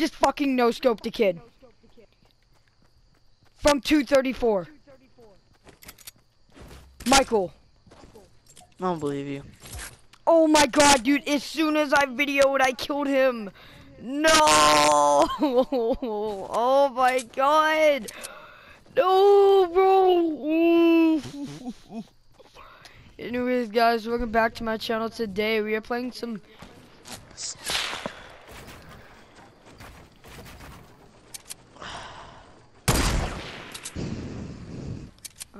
just fucking no scoped the kid. From 234. Michael. I don't believe you. Oh my god, dude, as soon as I videoed, I killed him. No! Oh my god! No, bro! Anyways, guys, welcome back to my channel today. We are playing some...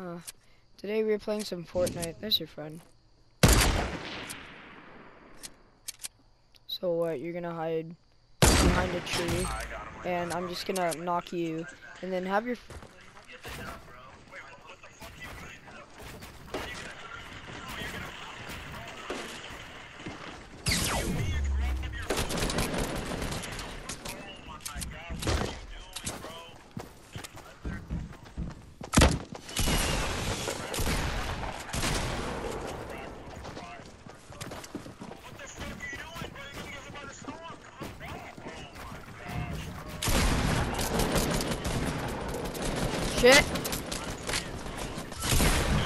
Uh, today we are playing some Fortnite. There's your friend. So what, you're gonna hide behind a tree, and I'm just gonna knock you, and then have your... Shit.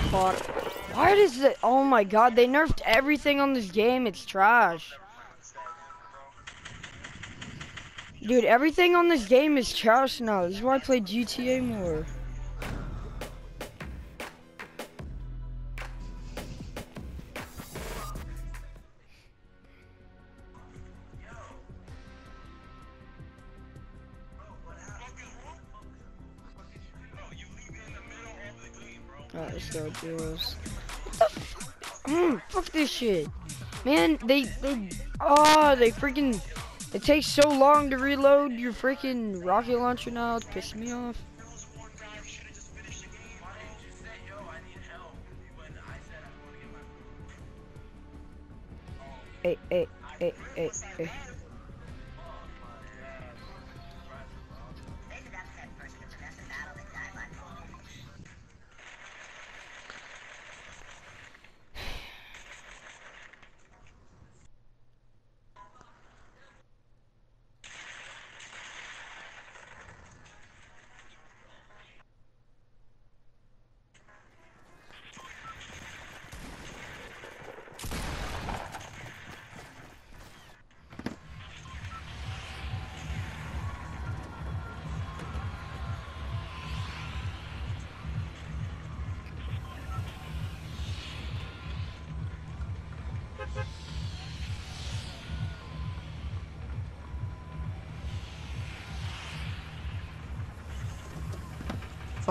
Fuck. Why does it? Oh my god, they nerfed everything on this game. It's trash. Dude, everything on this game is trash now. This is why I play GTA more. Fuck? Mm, fuck this shit. Man, they, they, oh, they freaking, it takes so long to reload your freaking rocket launcher now. It's pissing me off. Hey, hey, hey, hey, hey.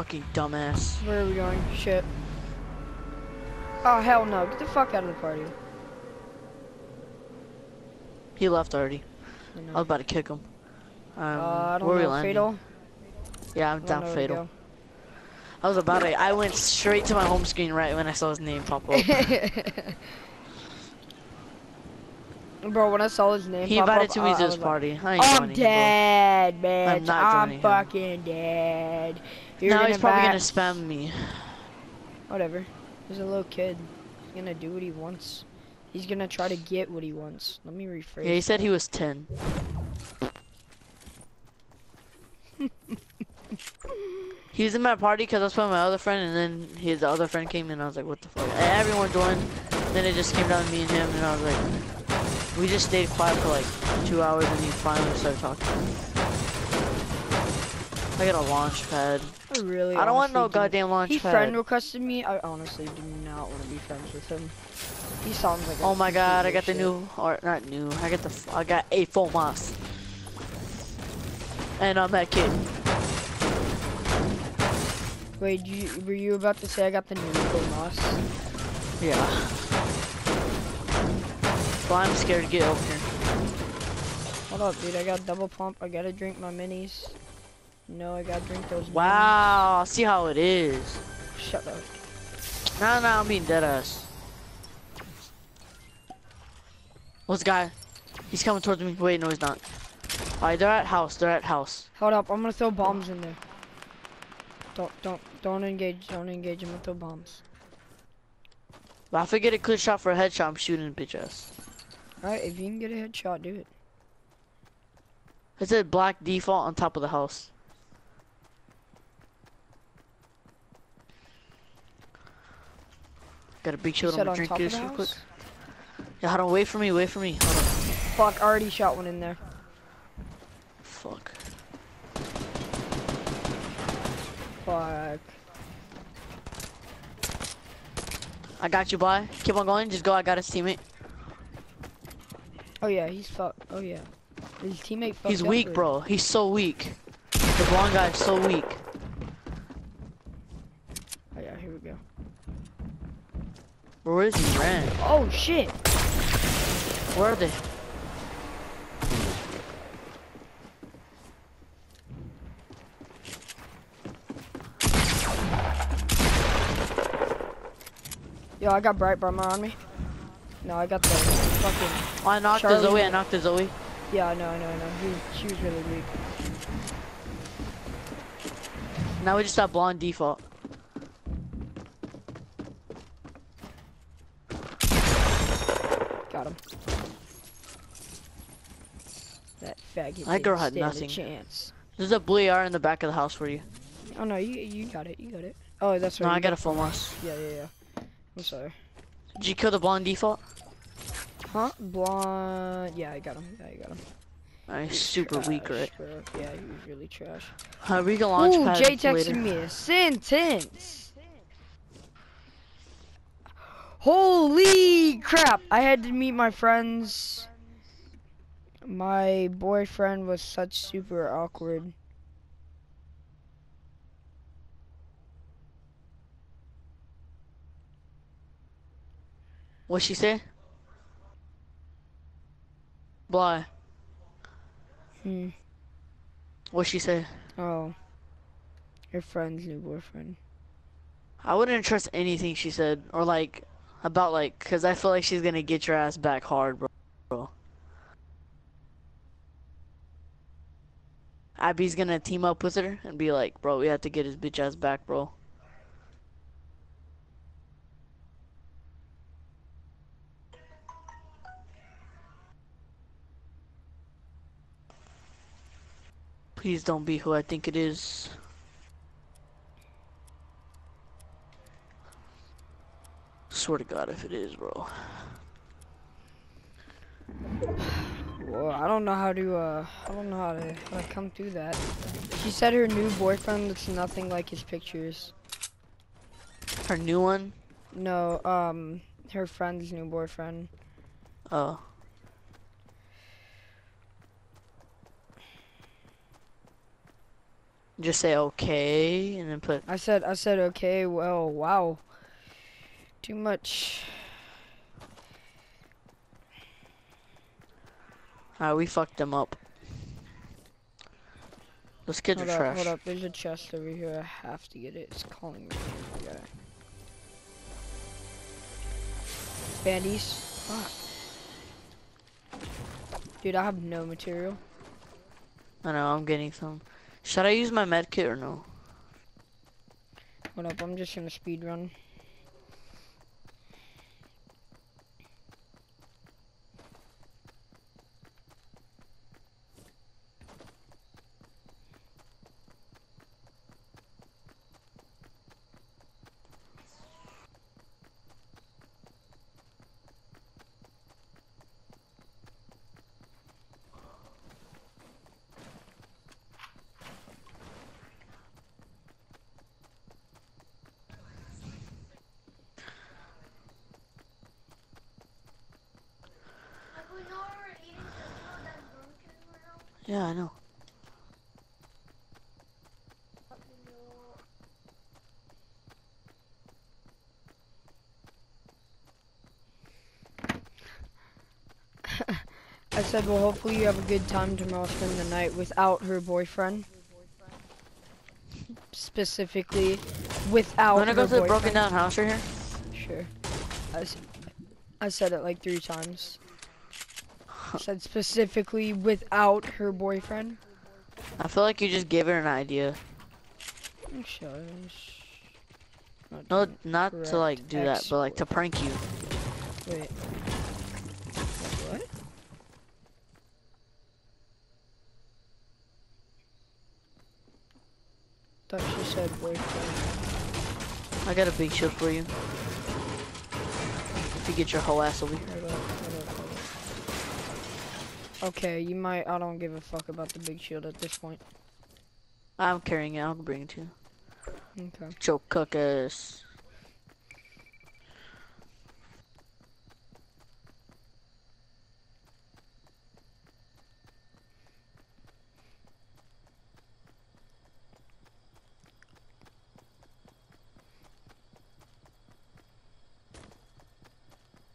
Fucking dumbass. Where are we going? Shit. Oh, hell no. Get the fuck out of the party. He left already. I. I was about to kick him. Um, uh, I don't where we know. landing? Fatal? Yeah, I'm down know where to fatal. I was about to. I went straight to my home screen right when I saw his name pop up. Bro, when I saw his name he invited up, to me to his like, party. I I'm him, dead, bitch. I'm, not joining him. fucking dead. You're Now he's probably gonna spam me. Whatever. He's a little kid. He's gonna do what he wants. He's gonna try to get what he wants. Let me rephrase. Yeah, he said he was 10. he was in my party because I was playing with my other friend, and then his other friend came in. I was like, what the fuck? And everyone joined. Then it just came down to me and him, and I was like, we just stayed quiet for like two hours, and he finally started talking. I got a launch pad. I really. I don't want no do- goddamn launch He pad. friend requested me. I honestly do not want to be friends with him. He sounds like. Oh my god, I got the new, or not new, I got the, I got a full moss. And I'm that kid. Wait, you, were you about to say I got the new Moss? Yeah. Well, I'm scared to get over here. Hold up, dude. I got double pump. I gotta drink my minis. No, I gotta drink those. Wow, see how it is. Shut up. No, no, I'm being dead ass. What's the guy? He's coming towards me. Wait, no, he's not. Alright, they're at house. They're at house. Hold up. I'm gonna throw bombs in there. Don't, don't, don't engage. Don't engage. I'm gonna throw bombs. But if I get a clear shot for a headshot, I'm shooting bitch ass. All right, if you can get a headshot, do it. It said black default on top of the house. Got a big shield. I'm on gonna drink top this real quick. Yeah, hold on. Wait for me. Wait for me. Hold on. Fuck, I already shot one in there. Fuck. Fuck. I got you, boy. Keep on going. Just go. I got his teammate. Oh yeah, he's fuck. Oh yeah. His teammate fucked He's weak, or- bro. He's so weak. The blonde guy is so weak. Oh yeah, here we go. Where is he? Ran. Oh shit! Where are they? Yo, I got Brite Bomber on me. No, I got the fucking. I knocked Charlie the Zoe. I knocked the Zoe. Yeah, I know, I know, I know. He was, she was really weak. Now we just have blonde default. Got him. That girl had nothing. chance. There's a blue AR in the back of the house for you. Oh no, you you got it, you got it. Oh, that's right. No, I got a full moss. Yeah, yeah, yeah. I'm sorry. Did you kill the blonde default? Huh? Blonde. Yeah, I got him. Yeah, I got him. Nice, super weak, right? bro. Yeah, he was really trash. Uh, we can launch Ooh, Jay texted later. me a sentence. Holy crap! I had to meet my friends. My boyfriend was such super awkward. What'd she say? Bly. Hmm. What'd she say? Oh. Your friend's new boyfriend. I wouldn't trust anything she said, or like, about like, cause I feel like she's gonna get your ass back hard, bro. Abby's gonna team up with her and be like, bro, we have to get his bitch ass back, bro. Please don't be who I think it is. Swear to God, if it is, bro. Well, I don't know how to, uh, I don't know how to, how to come through that. She said her new boyfriend looks nothing like his pictures. Her new one? No, um, her friend's new boyfriend. Oh. Just say okay, and then put. I said, I said, okay, well, wow. Too much. Alright, we fucked them up. Hold are up, trash. hold up, there's a chest over here, I have to get it, it's calling me. Yeah. Bandies. Fuck. Dude, I have no material. I know, I'm getting some. Should I use my med kit or no? Hold up, I'm just gonna speed run. Yeah, I know. I said, well, hopefully you have a good time tomorrow, spend the night without her boyfriend. Specifically, without Wanna go to the boyfriend. broken down house right here? Sure. I, I said it like three times. said specifically without her boyfriend. I feel like you just gave her an idea. Sure. Not no, not to like do that, but like to prank you. Wait. What? Thought she said boyfriend. I got a big shield for you. If you get your whole ass over here. Okay, you might. I don't give a fuck about the big shield at this point. I'm carrying it. I'll bring it to you. Okay. Choke cookus.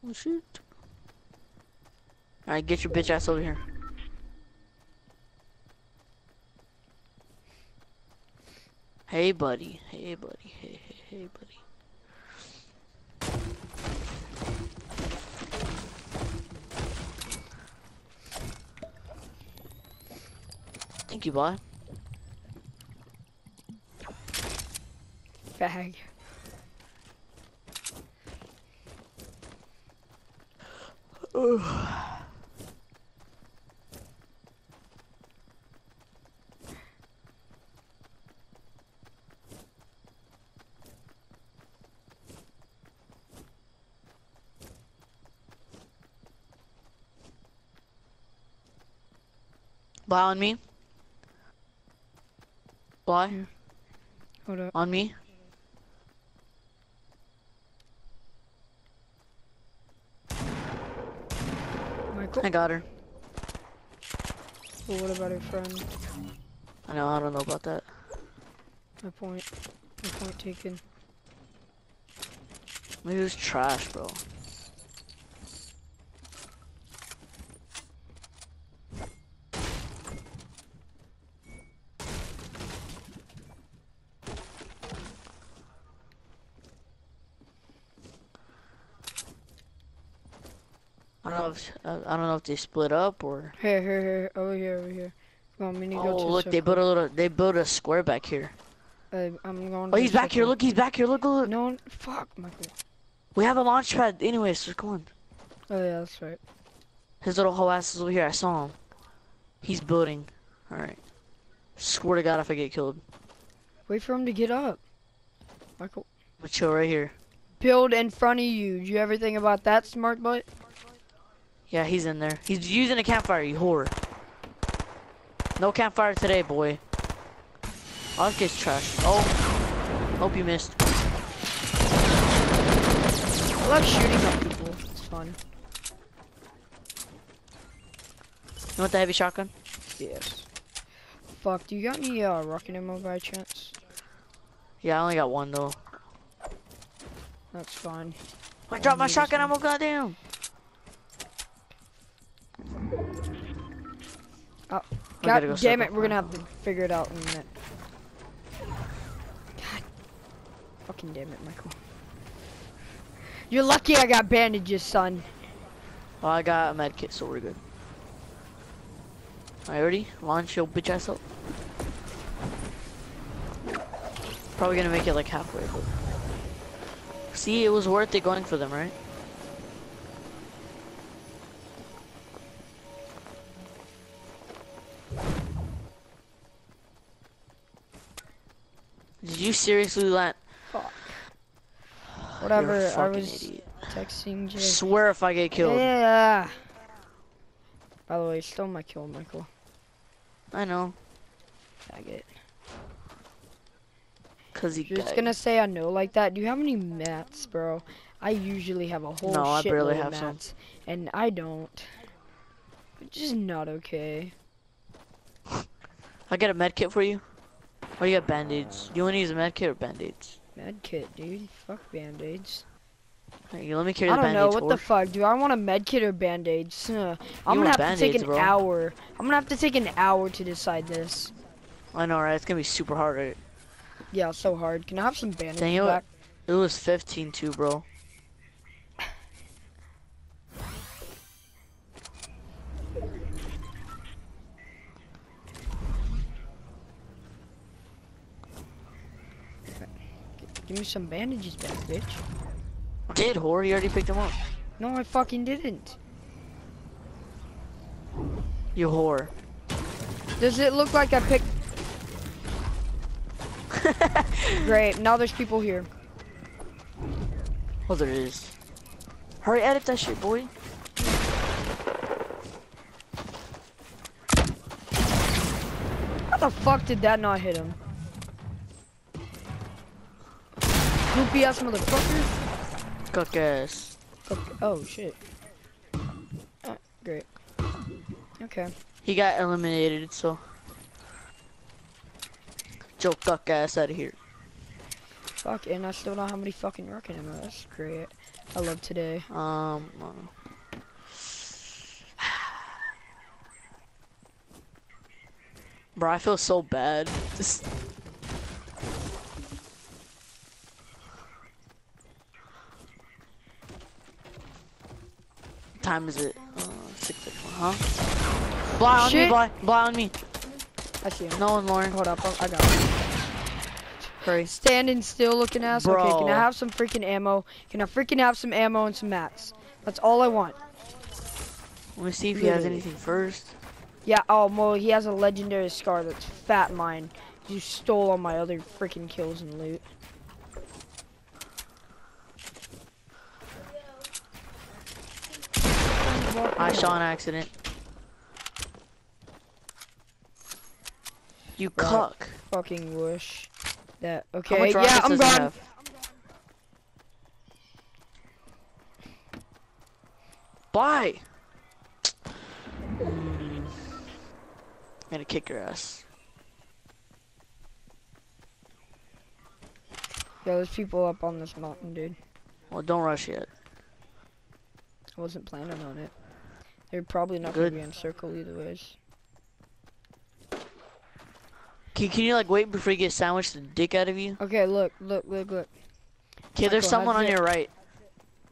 Oh shoot. Alright, get your bitch ass over here. Hey buddy, hey buddy, hey hey hey buddy. Thank you, boy. Fag. Buy on me. Buy Hold up. on me. Michael. I got her. Well, what about her friend? I know, I don't know about that. My point. My point taken. Maybe it was trash, bro. If uh, I don't know if they split up or. Here, here, here. Over here, over here. Come on, we need to go Oh to look, the they built a little. They built a square back here. Uh, I'm going. Oh, he's back here. Look, he's back here. Look, look. No, fuck, Michael. We have a launch pad anyway, so come on. Oh yeah, that's right. His little whole ass is over here. I saw him. He's building. Alright. Swear to God if I get killed. Wait for him to get up. Michael, gonna chill right here. build in front of you. Do you ever think about that, smart butt? Yeah, he's in there. He's using a campfire, you whore. No campfire today, boy. Oh, kid's trash. Oh. Hope you missed. I love shooting at people. It's fun. You want the heavy shotgun? Yes. Fuck, do you got any uh, rocket ammo by chance? Yeah, I only got one though. That's fine. I dropped my shotgun ammo, goddamn. Oh, God go damn it, we're gonna have to figure it out in a minute. God. Fucking damn it, Michael. You're lucky I got bandages, son. Oh, I got a med kit, so we're good. Alright, ready? Launch your bitch ass up. Probably gonna make it like halfway, but. See, it was worth it going for them, right? Did you seriously let? Fuck. You're Whatever, a I was idiot. texting Jay. Swear if I get killed. Yeah. By the way, still my kill, Michael. I know, Faggot. cause he. You're just gonna say I know like that. Do you have any mats, bro? I usually have a whole No, I shitload barely of have some. and I don't. Which is not okay. I got a med kit for you. Or you got band-aids. You wanna use a med kit or band-aids? Med kit, dude. Fuck band-aids. Hey, let me carry I the don't know what the fuck. Do I want a med kit or band-aids? Uh, I'm want gonna have to take an bro. hour. I'm gonna have to take an hour to decide this. I know, right? It's gonna be super hard, right? Yeah, so hard. Can I have some band-aids back? It was 15 too, bro. Give me some bandages back, bitch. Did whore? You already picked them up. No, I fucking didn't. You whore. Does it look like I picked? Great. Now there's people here. oh, there is. Hurry, edit that shit, boy. How the fuck did that not hit him? Goopy ass motherfucker. Cuck ass. Fuck- Oh shit. Ah, great. Okay. He got eliminated, so. Joe cuck ass out of here. Fuck, and I still don't have any fucking rocket ammo. That's great. I love today. Um. uh, Bro, I feel so bad. Just time is it? Uh, six six one, huh? Blind on me, blind, on me. I see him. No one, Lauren. Hold up, I got him. Hurry. Standing still looking ass. Okay, can I have some freaking ammo? Can I freaking have some ammo and some mats? That's all I want. Let me see if he has anything first. Yeah, oh, well, he has a legendary scar that's fat mine. You stole all my other freaking kills and loot. I saw an accident. You Right. cuck. Fucking wish that. Okay, yeah, I'm gone. have? Bye. Mm. Gonna kick your ass. Yeah, there's people up on this mountain, dude. Well, don't rush yet. I wasn't planning on it. They're probably not gonna be in circle either ways. Can, can you like wait before you get sandwiched the dick out of you? Okay, look, look, look, look. Okay, there's someone on it- your right.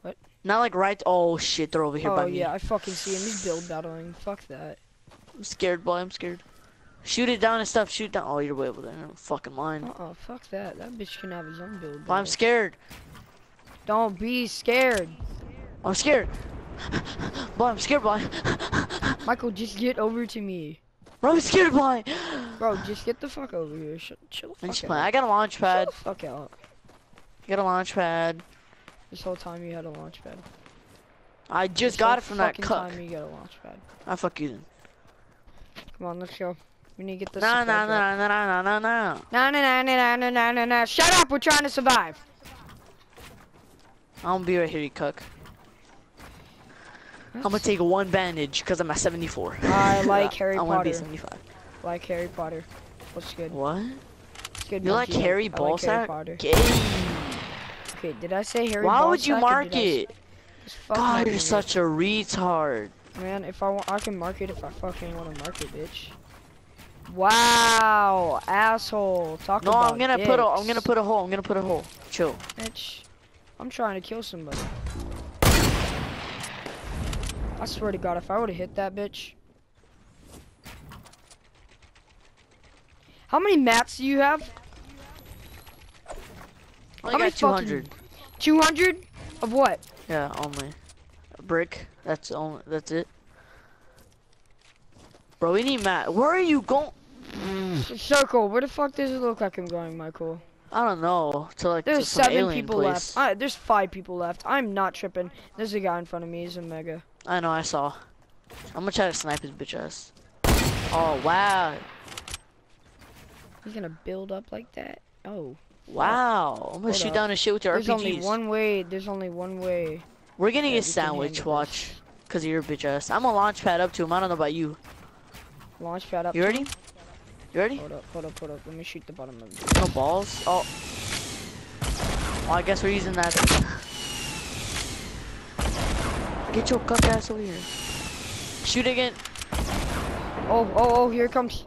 What? Not like right. Oh shit, they're over here oh by me. yeah, I fucking see him. He's build battling. Fuck that. I'm scared, boy. I'm scared. Shoot it down and stuff. Shoot down. Oh, you're way over there. Never fucking mind. Uh oh, fuck that. That bitch can have his own build. Boy, I'm scared. Don't be scared. I'm scared. Boy, I'm scared, boy. Michael, just get over to me. Bro, I'm scared, boy. Bro, just get the fuck over here. Sh chill the fuck. I got a launch pad. fuck out. Got a launch pad. This whole time you had a launch pad. I just This got it from that cuck. time you got a launch pad. I fuck you then. Come on, let's go. We need to get this. Supply nah, drop. nah, nah, nah, nah, nah. Nah, nah, nah, nah, nah, nah, nah, nah. Shut up! We're trying to survive. I'm gonna be right here, you cuck. I'm gonna take one bandage because I'm at 74. I like Harry I wanna be 75. Like Harry Potter. What's good? What? What's good? You like Bungie? Harry I like Harry Potter. Okay, did I say Harry Why would you mark I it? God, you're such a retard. Man, if I want, I can mark it if I fucking want to mark it, bitch. Wow, asshole. Talk No, about I'm gonna put a, I'm gonna put a hole. I'm gonna put a hole. Chill. Bitch, I'm trying to kill somebody. I swear to God, if I would have hit that bitch. How many mats do you have? I How many got 200. 200? Of what? Yeah, only. A brick. That's only. That's it. Bro, we need Matt. Where are you going? Circle, where the fuck does it look like I'm going, Michael? I don't know. To like There's to seven people place. left. Uh, there's five people left. I'm not tripping. There's a guy in front of me. He's a mega. I know. I saw. I'm gonna try to snipe his bitch ass. Oh wow! He's gonna build up like that. Oh. Wow! I'm gonna Hold shoot up. down his shit with your There's RPGs. only one way. There's only one way. We're gonna Yeah, get we sandwich. Watch, cause of your bitch ass. I'm gonna launch pad up to him. I don't know about you. Launch pad up. You ready? You ready? Hold up, hold up, hold up. Let me shoot the bottom of it. No balls. Oh. Well, I guess we're using that. Get your cuck ass over here. Shoot again. Oh, oh, oh, here it comes.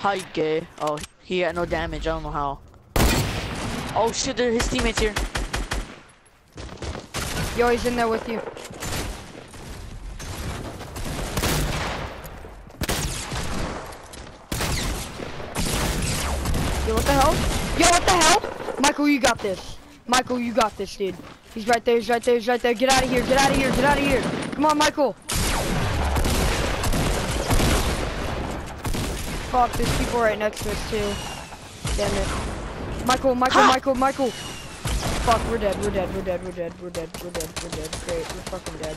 Hi, you gay? Oh, he got no damage. I don't know how. Oh shit, there his teammates here. Yo, he's in there with you. Yo, what the hell? Yo, what the hell? Michael, you got this. Michael, you got this, dude. He's right there, he's right there, he's right there. Get out of here, get out of here, get out of here. Come on, Michael. Fuck, there's people right next to us, too. Damn it. Michael, Michael, Ha! Michael, Michael. Fuck, we're dead, we're dead, we're dead, we're dead, we're dead, we're dead, we're dead. Great, we're fucking dead.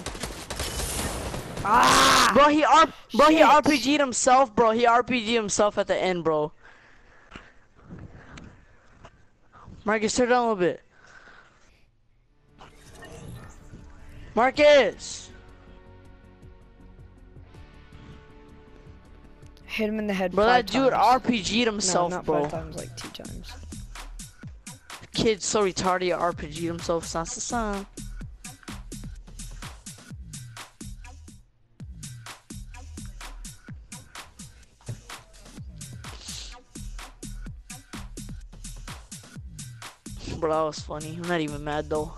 Ah! Bro, he R bro he RPG'd himself, bro. He RPG'd himself at the end, bro. Marcus, turn down a little bit. Marcus! Hit him in the head Bro, that dude times. RPG'd no, himself, not bro. five times, like two times. Kid so retarded, RPG'd himself. Sa sa sa. Bro, that was funny. I'm not even mad though.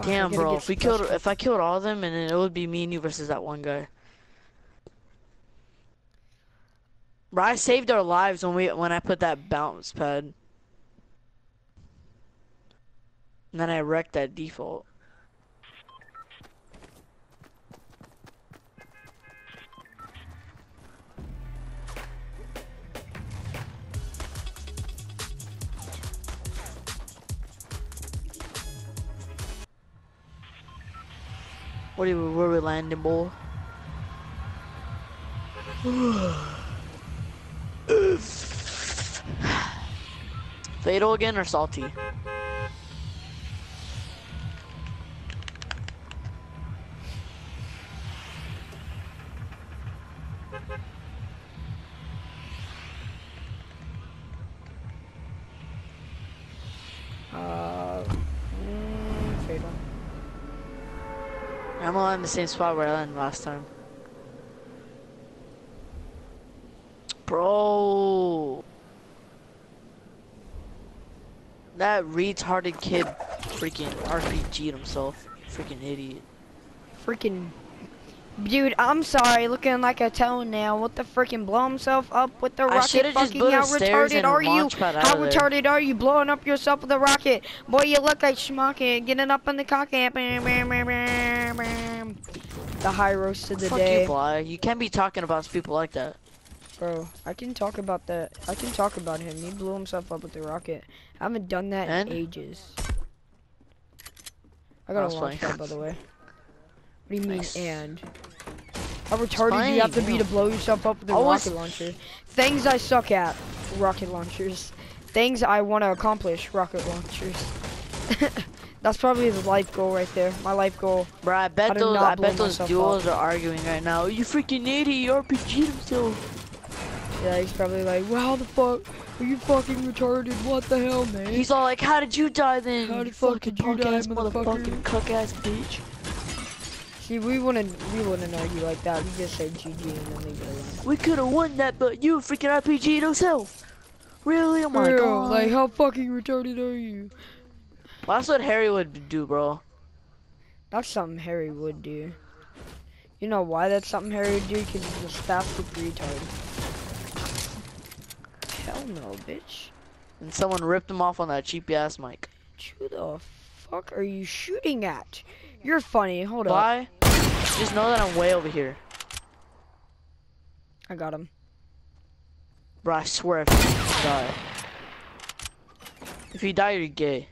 Fuck, Damn, bro. If we killed, if I killed all of them, and then it would be me and you versus that one guy. Bro, I saved our lives when we when I put that bounce pad. And then I wrecked that default. What are we, where we landing, boy? Fatal again or salty? I'm all in the same spot where I landed last time. Bro. That retarded kid freaking RPG'd himself. Freaking idiot. Freaking. Dude, I'm sorry, looking like a toenail. What the freaking blow himself up with the I rocket? fucking how retarded are you? launch pad out How retarded are you blowing up yourself with a rocket? Boy, you look like schmucky. Getting up in the cockpit. Bam, bam, bam, bam, bam. The high roast of the Fuck day. you, Fly. You can't be talking about people like that. Bro, I can talk about that. I can talk about him. He blew himself up with the rocket. I haven't done that And? in ages. I got a launch pad, by the way. What do you mean, Nice. and? How retarded do you have to fine, be to blow yourself up with a was- rocket launcher? Things I suck at, rocket launchers. Things I want to accomplish, rocket launchers. That's probably the life goal right there. My life goal. Bro, I bet I those I bet those myself duos are arguing right now. You freaking idiot, you RPG'd himself. Yeah, he's probably like, well, how the fuck? Are you fucking retarded? What the hell, man? He's all like, how did you die then? How you the fuck fucking did you punk die, ass motherfucker?" motherfucking cuck ass bitch. See, we wouldn't, we wouldn't argue like that. We just say GG and then leave it alone. We could have won that, but you freaking RPG'd yourself. Really? Oh my god. like, how fucking retarded are you? Well, that's what Harry would do, bro. That's something Harry would do. You know why that's something Harry would do? Because he's a spastic retard. Hell no, bitch. And someone ripped him off on that cheap ass mic. Who the fuck are you shooting at? You're funny. Hold on. up. Just know that I'm way over here. I got him. Bro, I swear if you die. If you die, you're gay.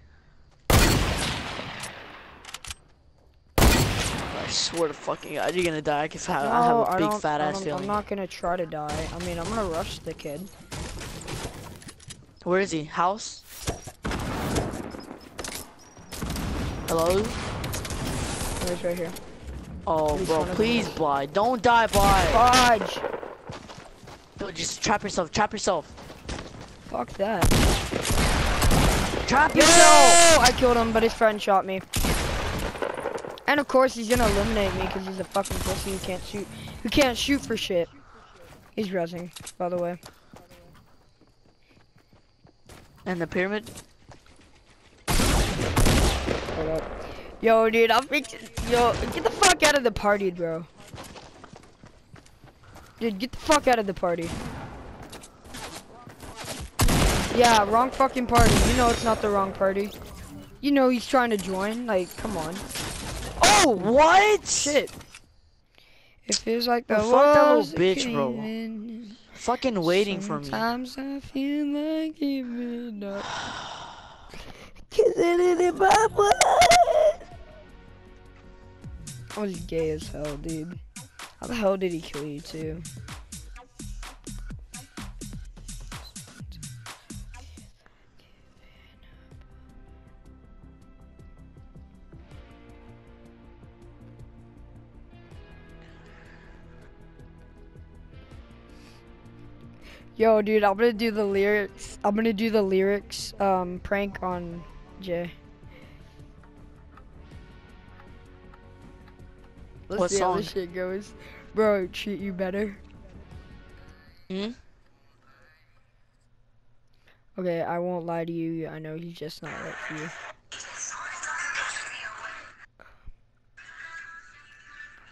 I swear to fucking God, you're gonna die. I, can, I have No, a big fat ass feeling. I'm not gonna try to die. I mean, I'm gonna rush the kid. Where is he? House? Hello? He's right here. Oh, Please, bro, son of a please. Bly. Don't die, Bly. Fudge! Dude, just trap yourself. Trap yourself. Fuck that. Trap Yo! yourself. I killed him, but his friend shot me. And of course, he's gonna eliminate me because he's a fucking pussy who can't shoot. Who can't shoot for shit. He's rezzing, by the way. And the pyramid? Hold up. Yo, dude, I'm fixing. Yo, get the fuck out of the party, bro. Dude, get the fuck out of the party. Yeah, wrong fucking party. You know it's not the wrong party. You know he's trying to join. Like, come on. Oh, What? shit. It feels like the Bro, fuck that little bitch, bro. fucking waiting for me. Sometimes I feel like giving up. Cause it is in my blood. I was gay as hell, dude. How the hell did he kill you too? Yo, dude, I'm gonna do the lyrics. I'm gonna do the lyrics um prank on Jay. Let's What see how this shit goes. Bro, treat you better. Hmm? Okay, I won't lie to you. I know he's just not right for you.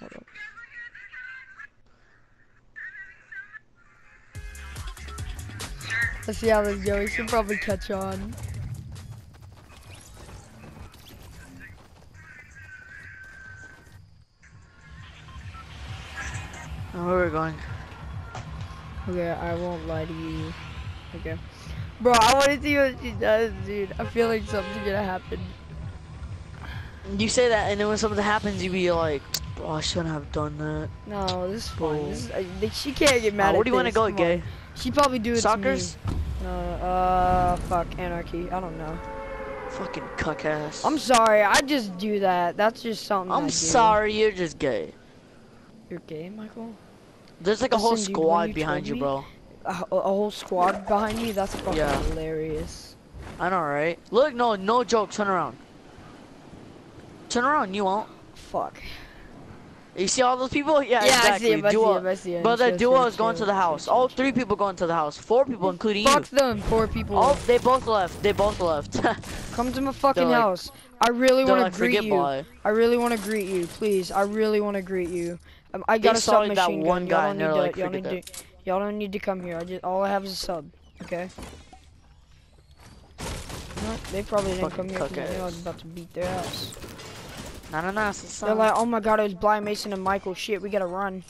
Hold. Let's see how this goes. He'll probably catch on. Where we're going? Okay, I won't lie to you. Okay. Bro, I want to see what she does, dude. I feel like something's gonna happen. You say that, and then when something happens, you be like, "Oh, I shouldn't have done that." No, this is fine. Bro. This is, they- she can't get mad Uh, where do you want to go, gay? She probably do it Soccer's? to me. No, uh, fuck, anarchy. I don't know. Fucking cuck ass. I'm sorry. I just do that. That's just something I I'm sorry, you're just gay. You're gay, Michael? There's like a whole Listen, dude, squad you behind you, me- bro. A, a a whole squad behind me? That's fucking Yeah. hilarious. I know, right? Look, no, no joke. Turn around. Turn around. You won't. Fuck. You see all those people? Yeah, Yeah, I see exactly. him, I see duo. him, I see him. But the duo is going to the house. All three people going to the house. Four people, including you. Fuck them, four people. Oh, they both left. They both left. Come to my fucking like- house. I really want to like, greet you. boy. I really want to greet you, please. I really want to greet you. Um, I They got a sub machine that gun. one y'all guy don't and need they're to. like, y'all, need don't need to come here. I just all I have is a sub. Okay. They probably didn't come here because they knew I was about to beat their ass. They're like, oh my god, it was Bly Mason and Michael. Shit, we gotta run.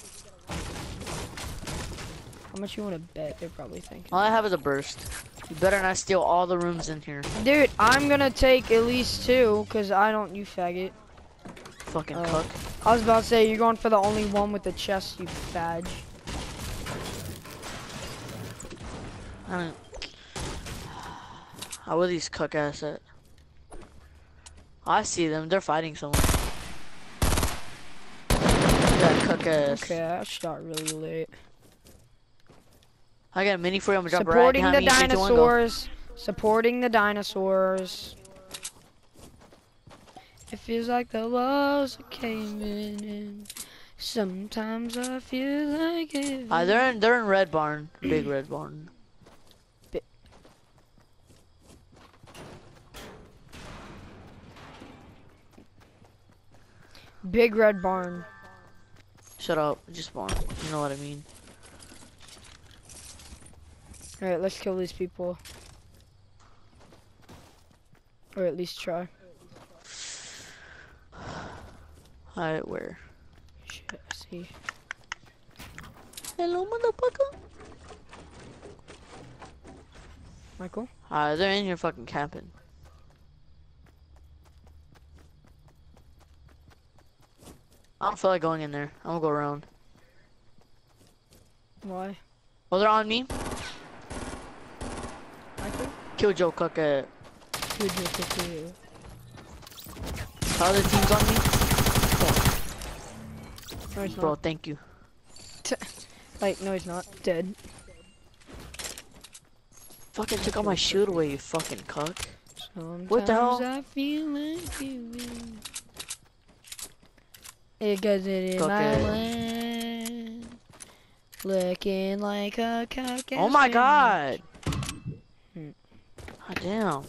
How much you want to bet? They're probably thinking. All I have is a burst. You better not steal all the rooms in here. Dude, I'm gonna take at least two, cause I don't. You faggot. Fucking uh, Oh. cuck. I was about to say you're going for the only one with the chest, you badge. I don't. How are these cuck ass at? I see them. They're fighting someone. That cuck ass. Okay, I start really late. I got a mini for you. I'm gonna drop Supporting right the behind me. Three, two, one, go. dinosaurs. Supporting the dinosaurs. It feels like the walls are caving in. Sometimes I feel like it. Uh, they're in. They're in red barn. Big red barn. Big red barn. Shut up. Just barn. You know what I mean. Alright, let's kill these people. Or at least try. Alright, where? Shit, I see. Hello, motherfucker. Michael? Alright, they're in here fucking camping. I don't feel like going in there. I'm gonna go around. Why? Oh, they're on me. Michael? Kill Joe Cuckett. Good, good, good, good. The other team's on me. No, he's Bro, not. thank you. Like, no, he's not. Dead. Fucking took all my shield away, you fucking cuck. Sometimes What the hell? I feel like giving. It goes it in Cook my it. land. Looking like a cock. Oh my god! Hmm. God damn.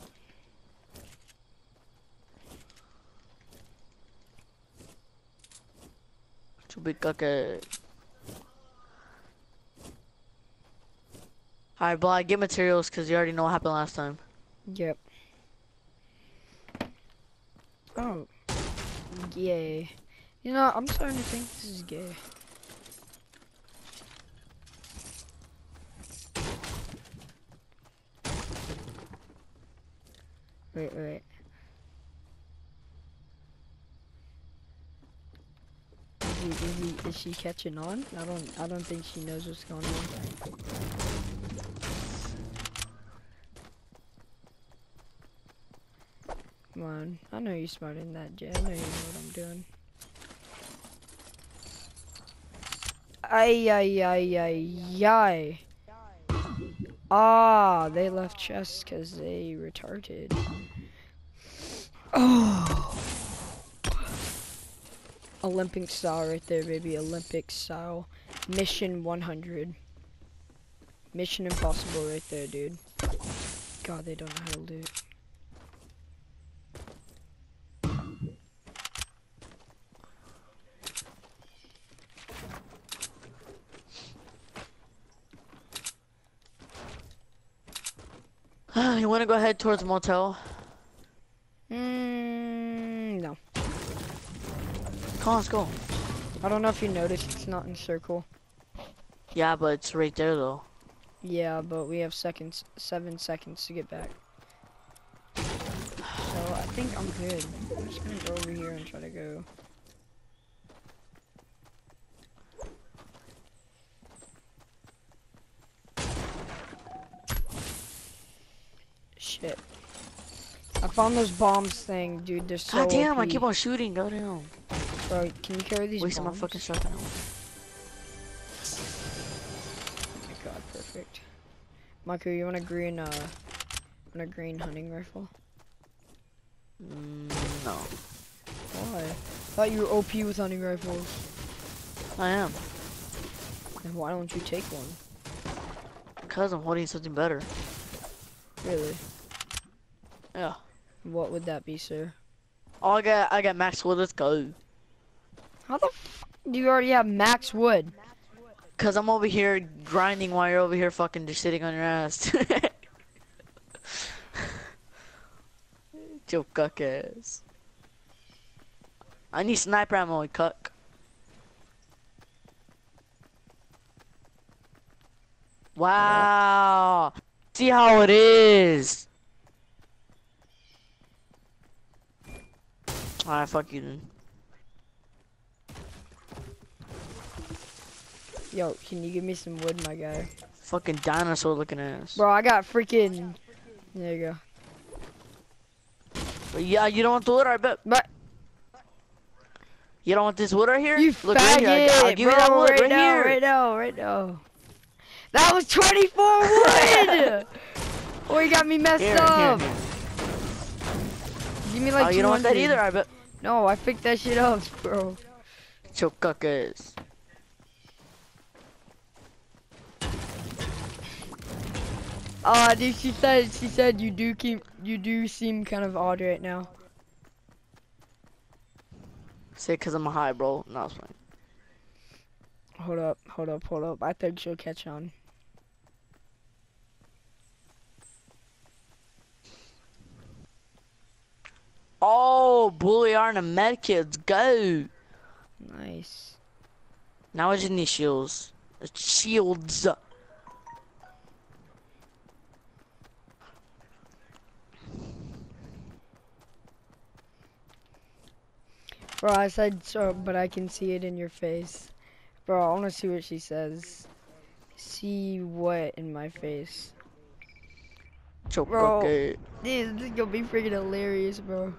Too big cuckett. Alright, Bly, get materials because you already know what happened last time. Yep. Oh. Gay. You know, I'm starting to think this is gay. Wait, wait. Is, he, is, he, is she catching on? I don't. I don't think she knows what's going on. Come on. I know you're smarter than that, Jay. I know you know what I'm doing. Ay, ay, ay, ay, ay. Ah, they left chess because they retarded. Oh. Olympic style right there, baby. Olympic style. Mission 100. Mission impossible right there, dude. God, they don't know how to loot. you want to go ahead towards the motel? Mm, no. Come on, let's go. I don't know if you noticed, it's not in circle. Yeah, but it's right there though. Yeah, but we have seconds, seven seconds to get back. So I think I'm good. I'm just gonna go over here and try to go. Shit. I found those bombs thing, dude. They're so God damn, I keep on shooting. Go down. Bro, can you carry these Wasting my fucking shotgun. Oh my god, perfect. Michael, you want a green, uh, want a green hunting rifle? Mm, no, Why? thought you were OP with hunting rifles. I am. Then why don't you take one? Cause I'm holding something better. Really? Yeah. What would that be, sir? I got, I got Max Wood. Let's go. How the f do you already have max wood? Cause I'm over here grinding while you're over here fucking just sitting on your ass. Joe cuck ass. I need sniper ammo, cuck. Wow. See how it is. Alright, fuck you then. Yo, can you give me some wood, my guy? Fucking dinosaur looking ass. Bro, I got freaking. There you go. But yeah, you don't want the wood, I bet. But You don't want this wood right here? you Look faggot, right here. I'll give bro, you that wood right, right, now, here. right now, right now. That was 24 wood. oh, you got me messed Here, here, up. here. Give me like oh, you don't want that either, I bet. No, I picked that shit up, bro. Choke cuckers. Uh, dude, she said, she said you do keep, you do seem kind of odd right now. Say cause I'm a high, bro. No, it's fine. Hold up, hold up, hold up. I think she'll catch on. Bully Arna med kids, go. Nice. Now I just need shields. Shields. Bro, I said so, but I can see it in your face. Bro, I want to see what she says. See what in my face? Choke Bro. Dude, this is gonna be freaking hilarious, bro.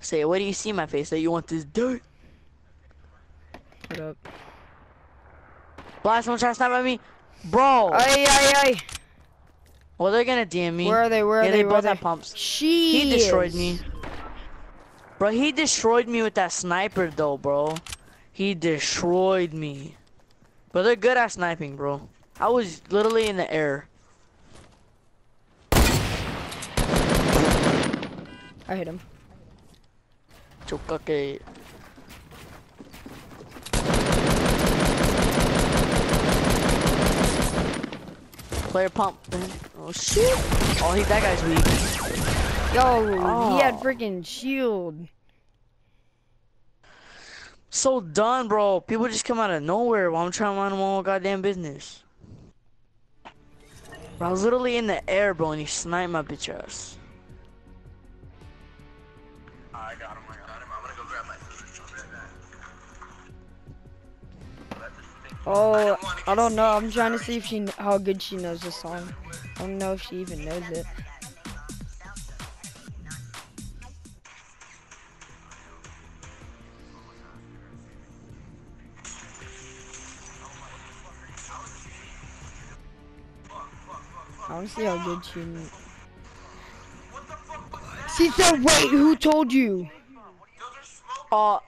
Say, what do you see in my face? That you want this dirt? What up. Blast, someone trying to snipe at me? Bro. Ay, ay, ay. well, they're gonna DM me. Where are they? Where are they? yeah, they? they both have pumps. She He destroyed me. Bro, he destroyed me with that sniper though, bro. He destroyed me. But they're good at sniping, bro. I was literally in the air. I hit him. Chokake. Player pump. man. Oh shit. Oh, he that guy's weak. Yo, oh. he had Oh. freaking shield. So done, bro. People just come out of nowhere while I'm trying to mind my own goddamn business. Bro, I was literally in the air, bro, and he sniped my bitch ass. Oh, I don't know. I'm trying to see if she how good she knows the song. I don't know if she even knows it. I to see how good she. kn- She said, "Wait, who told you?" Uh,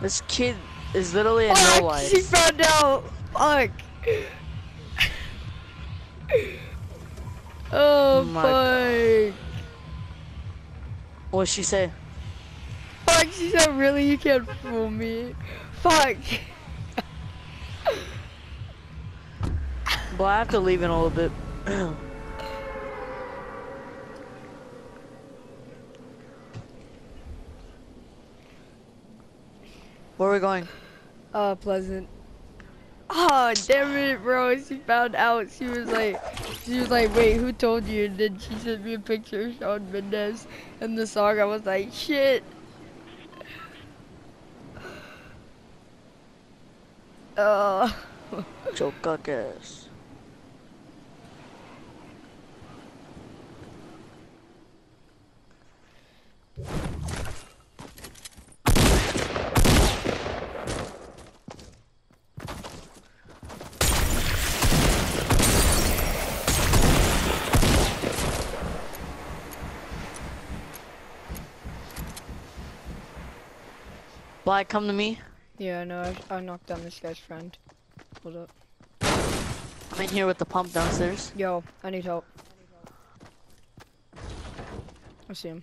this kid is literally a no Fuck, life. she found out. Fuck. Oh, oh My fuck. What'd she say? Fuck, she said, really? You can't fool me. Fuck. Well, I have to leave in a little bit. Where are we going? Uh, Pleasant. Oh, damn it, bro. She found out. She was like, she was like, wait, who told you? And then she sent me a picture of Shawn Mendes and the song. I was like, shit. Uh, Chocacas. Black, come to me. yeah, no, I, I knocked down this guy's friend. Hold up. I'm in here with the pump downstairs. Yo, I need help. I see him.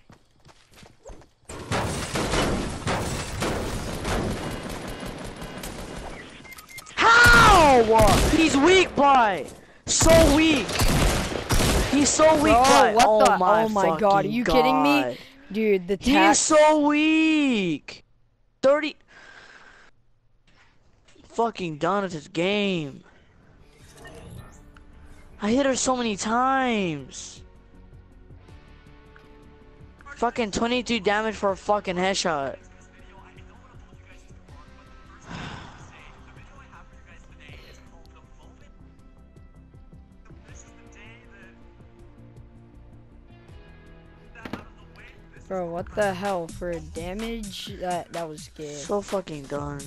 How? He's weak, boy. So weak. He's so weak, Bro, boy. what oh the- my oh my God, are you kidding me? Dude, the He tap. is so weak. 30. Fucking done at this game. I hit her so many times. Fucking 22 damage for a fucking headshot. Bro, what the hell? For damage? That that was scary. So fucking done.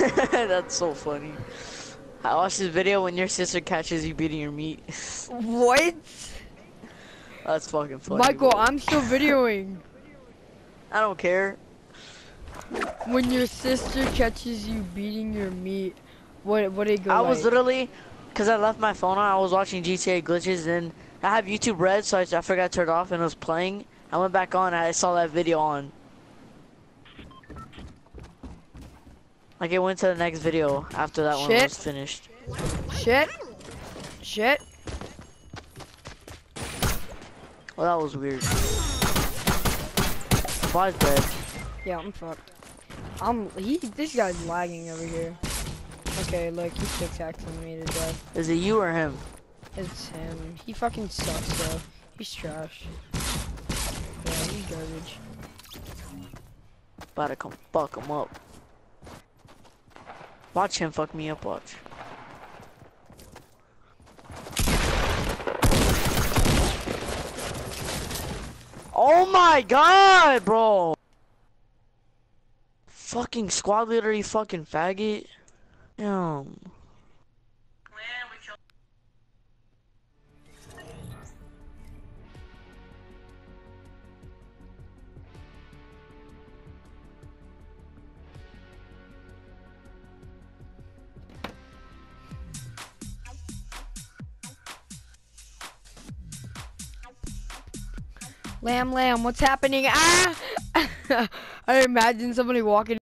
That's so funny. I watched this video when your sister catches you beating your meat. What? That's fucking funny. Michael, bro. I'm still videoing. I don't care. When your sister catches you beating your meat, what what did it go I was literally, cause I left my phone on. I was watching GTA glitches, and I have YouTube Red, so I, I forgot to turn it off, and it was playing. I went back on, and I saw that video on. Like it went to the next video after that one was finished. Shit. Shit. Well, that was weird. Why's dead? Yeah, I'm fucked. I'm he this guy's lagging over here. Okay, look, he's tic-tacing me to death. Is it you or him? It's him. He fucking sucks though. He's trash. Yeah, he's garbage. About to come fuck him up. Watch him fuck me up, watch. Oh my god, bro! Fucking squad leader, you fucking faggot. Damn. Lamb, lamb, what's happening? Ah! I imagine somebody walking